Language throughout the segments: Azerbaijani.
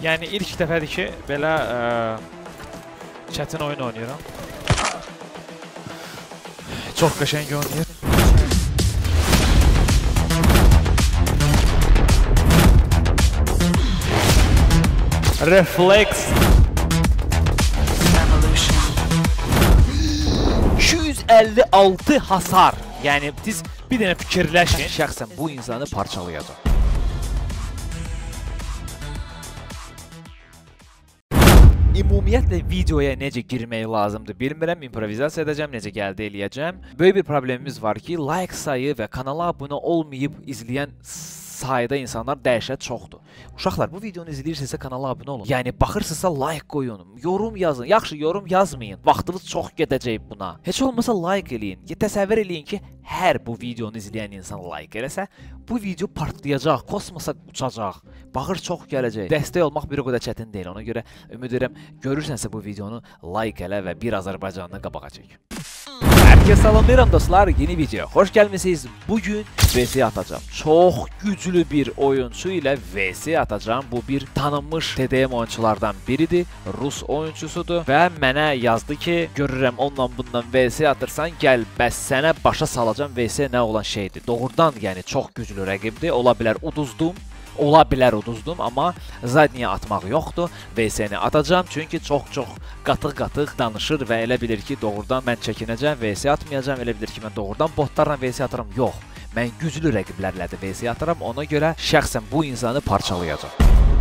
Yəni ilk dəfədir ki, belə ə, çətin oyun oynayıram. Çox qəşəng oynayır. Reflex 256 hasar. Yəni siz bir dənə fikirləşin. Şəxsən bu insanı parçalayacaq. Ümumiyyətlə videoya necə girmək lazımdır bilmirəm. İmprovizasiya edəcəm, necə gəldi eləyəcəm. Böyük bir problemimiz var ki, like sayı və kanala abunə olmayıb izləyən sayda insanlar dəhşət çoxdur. Uşaqlar, bu videonu izləyirsinizsə kanala abunə olun. Yəni baxırsınızsa like qoyun, yorum yazın. Yaxşı, yorum yazmayın. Vaxtınız çox gedəcək buna. Heç olmasa like eləyin. Ya təsəvvür eləyin ki, hər bu videonu izləyən insan like eləsə, bu video partlayacaq, kosmosa uçacaq. Bağır çox gələcək. Dəstək olmaq bir o qədər çətin deyil. Ona görə ümid edirəm görürsənsə bu videonu like elə və bir Azərbaycandan qabağa çək. Hər kəs salamlayıram dostlar. Yeni video. Xoş gəlmisiniz. Bu gün VS atacağam. Çox güclü bir oyunçu ilə VS atacağam. Bu bir tanınmış TDM oyunçulardan biridir. Rus oyunçusudur və mənə yazdı ki, görürəm onunla bundan VS atırsan, gəl bəs sənə başa salacağam VS nə olan şeydir. Doğrudan, yəni çox güclü rəqibdir. Ola bilər uduzdum, ola bilər uduzdum, amma zadniyə atmaq yoxdur. VS-ni atacağam çünki çox-çox qatıq-qatıq danışır və elə bilir ki, doğrudan mən çəkinəcəm, VS atmayacağam. Elə bilir ki, mən doğrudan botlarla VS atıram. Yox. Mən güclü rəqiblərlə də VS atıram. Ona görə şəxsən bu insanı parçalayacağam.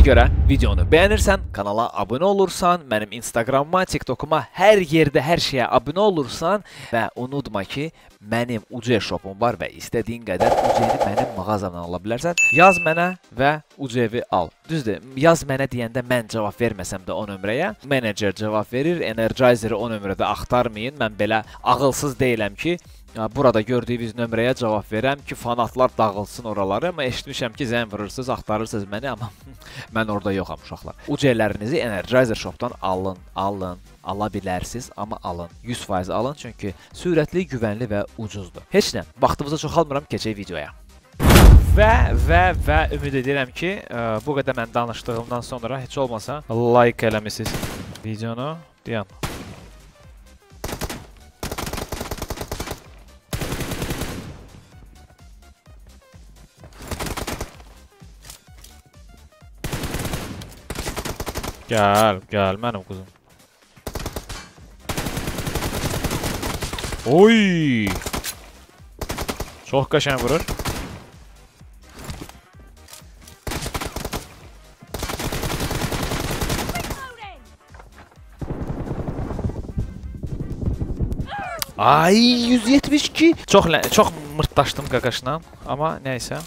Ona görə videonu bəyənirsən, kanala abunə olursan, mənim Instagramıma, TikTokuma, hər yerdə hər şeyə abunə olursan və unutma ki, mənim UC shopum var və istədiyin qədər UC-ni mənim mağazamdan ala bilərsən. Yaz mənə və UC-vi al. Düzdür, yaz mənə deyəndə mən cavab verməsəm də o nömrəyə, menecer cavab verir, Energizer-i o nömrədə axtarmayın. Mən belə ağılsız deyiləm ki, Burada gördüyünüz nömrəyə cavab verəm ki, fanatlar dağılsın oraları. Amma eşitmişəm ki, zəng vurursunuz, axtarırsınız məni, amma mən orada yoxam uşaqlar. UC-lərinizi Energizer Shop-dan alın, alın, ala bilərsiniz, amma alın. 100% alın, çünki sürətli, güvənli və ucuzdur. Heç nə, vaxtınızı çoxalmıram, keçək videoya. Və və və ümid edirəm ki, ə, bu qədər mən danışdığımdan sonra heç olmasa like eləmisiniz videonu. Dayan. Gel, gel benim kuzum. Oy! Çok kaşan vurur. Ay 172. Çok çok mırtlaştım kakasına ama neyse.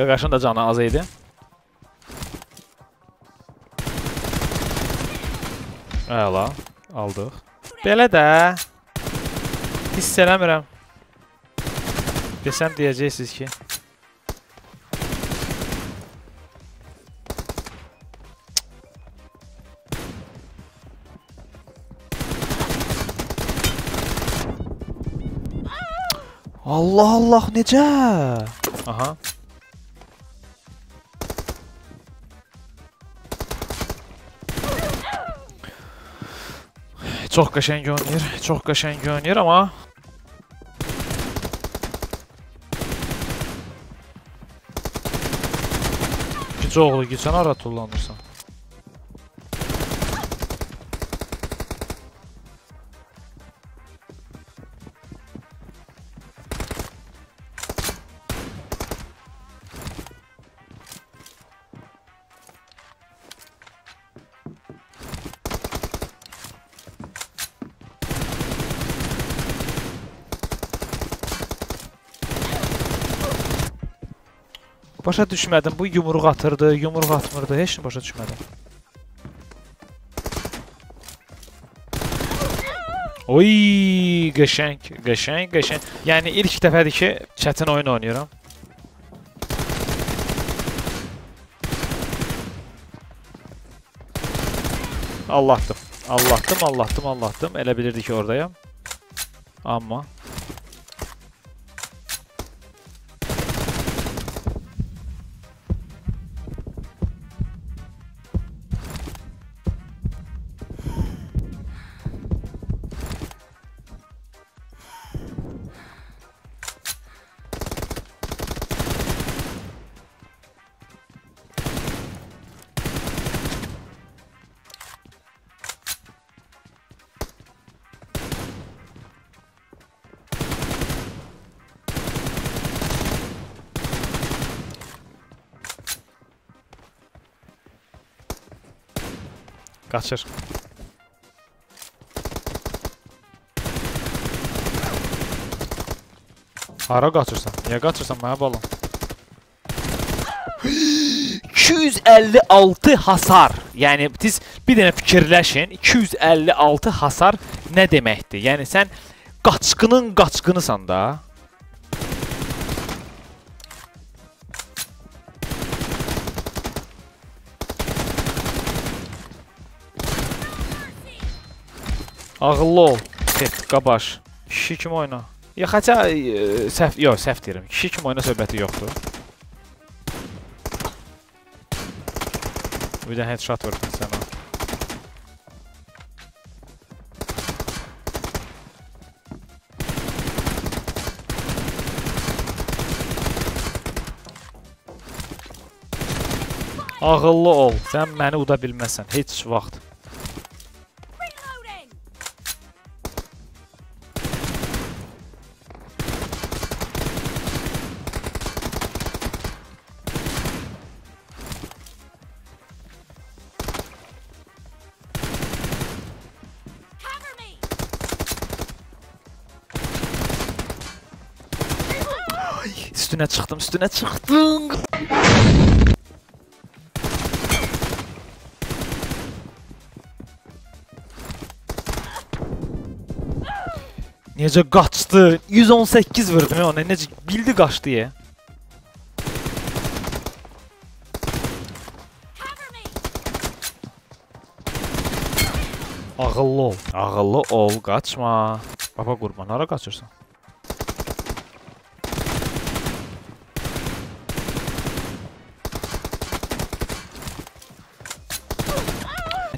Qaqaşın da canı az idi. Əla, aldıq. Belə də hiss eləmirəm. Desəm deyəcəksiniz ki. Allah Allah necə? Aha. Çok kaşen görünüyor. Çok kaşen görünüyor ama... Gücü oğlu, gücünü aratullanırsan. Başa düşmədim. Bu yumruq atırdı, yumruq atmırdı. Heç nə başa düşmədim. Oy, qəşəng, qəşəng, qəşəng. Yəni ilk dəfədir ki, çətin oyun oynayıram. Allahdım. Allahdım, Allahdım, Allahdım. Elə bilirdi ki, oradayam. Amma qaçır. Hara qaçırsan? Niyə qaçırsan mənə balam? 256 hasar. Yəni siz bir dənə fikirləşin, 256 hasar nə deməkdir? Yəni sən qaçqının qaçqınısan da. Ağıllı ol. Tet, qabaş. Kişi kimi oyna. Ya e, səhv, yox, səhv deyirəm. Kişi kimi oyna söhbəti yoxdur. Bir də headshot vurdun sən o. Ağıllı ol. Sən məni uda bilməzsən heç vaxt. Üstüne çıktım, üstüne çıktım. Nece kaçtı. 118 vurdum ya ona. Nece bildi kaç diye. Ağıllı ol. Ağıllı ol. Kaçma. Baba kurban. Hara kaçırsan?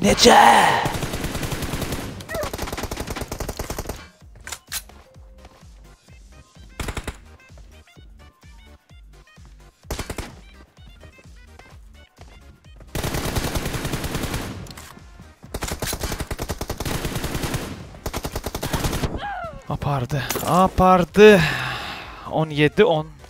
Necə? Apardı. Apardı. 17 10.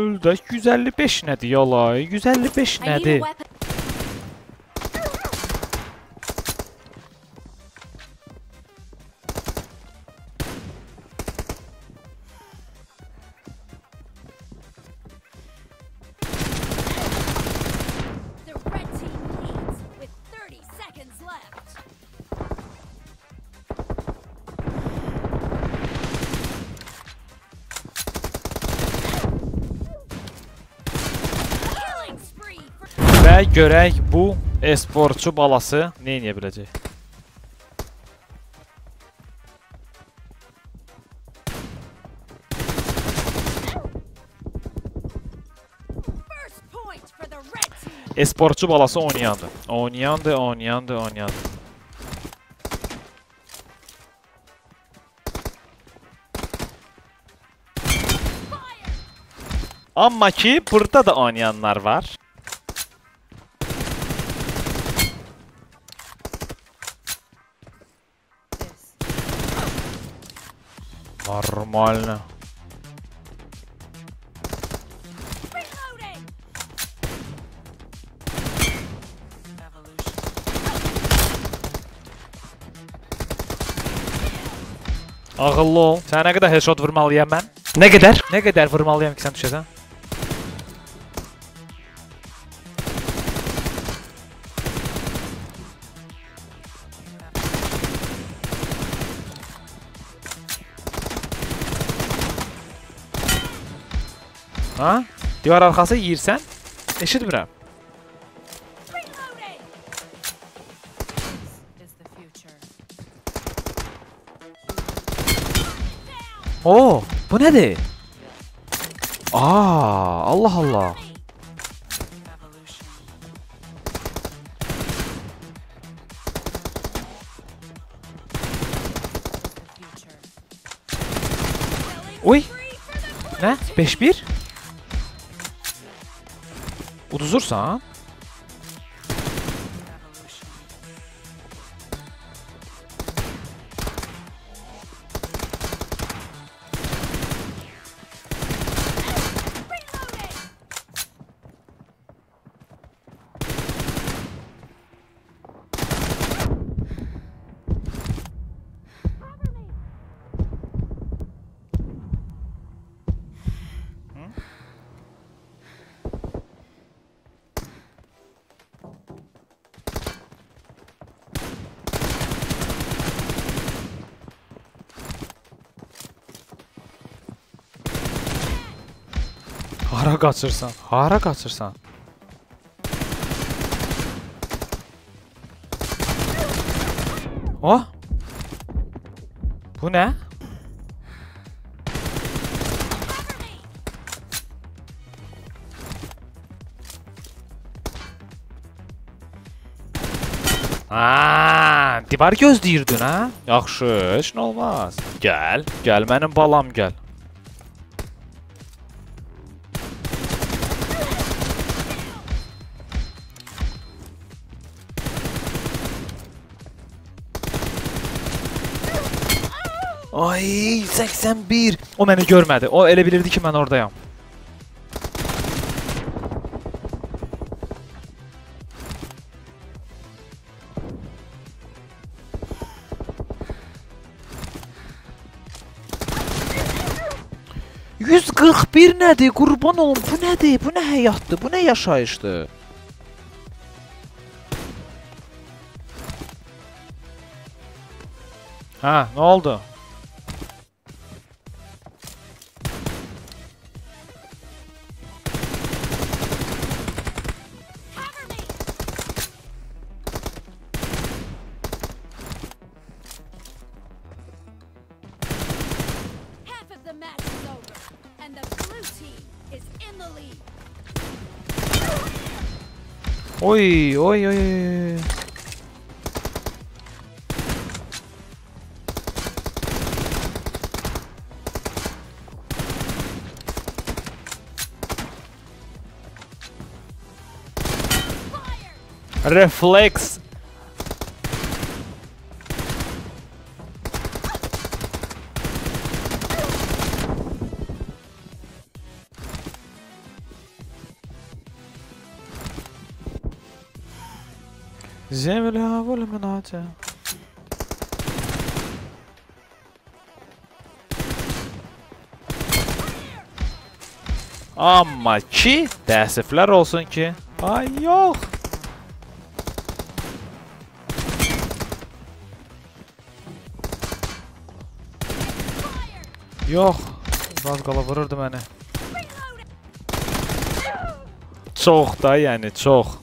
La öldü. 155 nədir yalay? 155 I need a nədir? Və görək bu esportçu balası nə edə biləcək? Esportçu balası oynayandı. Oynayandı, oynayandı, oynayandı. Amma ki burada da oynayanlar var. Нормально. Ağıllı ol. Sənə nə qədər headshot vurmalıyam mən? Nə qədər? Nə qədər vurmalıyam ki, sən düşəsən? Ha? Divar arkası yiyirsən, eşitmirəm. Oo, bu nədir? Aa, Allah Allah. Oy. Ne? 5-1? Uduzursan? Qaçırsan? Hara qaçırsan? O? Bu nə? Aa, divar gözləyirdin ha? Yaxşı, heç nə olmaz. Gəl, gəl mənim balam gəl. Ay 81. O məni görmədi. O elə bilirdi ki, mən oradayam. Yüz qırx bir nədir? Qurban olum. Bu nədir? Bu nə həyatdır? Bu nə yaşayışdır? Ha, nə oldu? Uy, uy, uy. Reflex Alter. Amma ki, təəssüflər olsun ki. Ay, yox. Yox. Az qala vururdu məni. Çox da, yəni çox.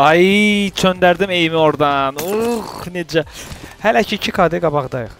Ay, çöndərdim eğimi oradan. Ux, necə. Hələ ki 2 KD qabaqdayıq.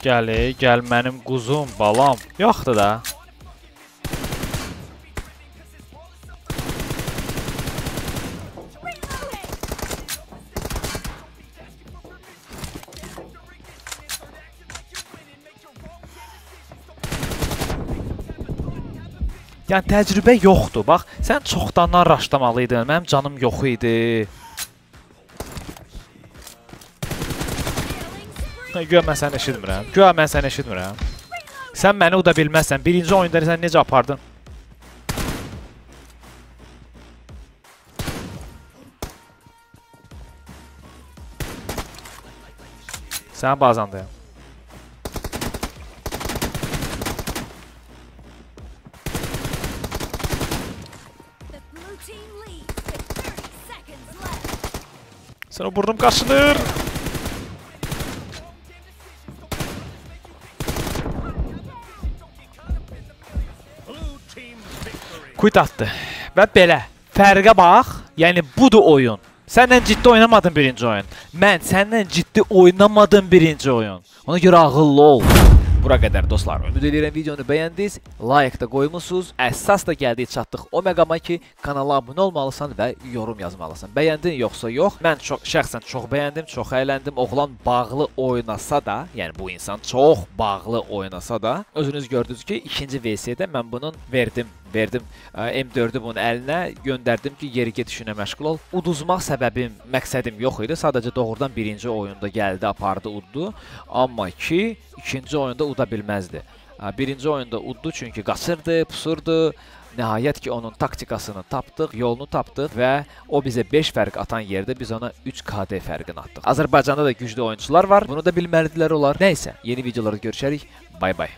Gəl. Gəl, mənim quzum, balam. Yoxdur da. Yəni təcrübə yoxdur. Bax, sən çoxdandan raşlamalıydın. Mənim canım yox idi. Güya mən səni eşitmirəm. Güya mən səni eşitmirəm. Sən məni uda bilməzsən. Birinci oyunda sən necə apardın? Sənin bazandayım. The blue team Quit atdı. Və belə. Fərqə bax. Yəni budur oyun. Səndən ciddi oynamadın birinci oyun. Mən səndən ciddi oynamadım birinci oyun. Ona görə ağıllı ol. Bura qədər dostlar. Ümid edirəm videonu bəyəndiniz, like da qoymusunuz. Əsas da gəldik çatdıq o məqama ki, kanala abunə olmalısan və yorum yazmalısan. Bəyəndin yoxsa yox? Mən çox şəxsən çox bəyəndim, çox əyləndim. Oğlan bağlı oynasa da, yəni bu insan çox bağlı oynasa da, özünüz gördünüz ki, ikinci VS-də mən bunun verdim verdim ə, M4-ü bunun əlinə göndərdim ki, yeri gedişinə məşğul ol. Uduzmaq səbəbim, məqsədim yox idi. Sadəcə doğrudan birinci oyunda gəldi, apardı, uddu. Amma ki, ikinci oyunda uda bilməzdi. Ə, Birinci oyunda uddu çünki qaçırdı, pusurdu. Nəhayət ki, onun taktikasını tapdıq, yolunu tapdıq və o bizə 5 fərq atan yerdə biz ona 3 KD fərqini atdıq. Azərbaycanda da güclü oyunçular var. Bunu da bilməlidirlər onlar. Nəysə, yeni videolarda görüşərik. Bay bay.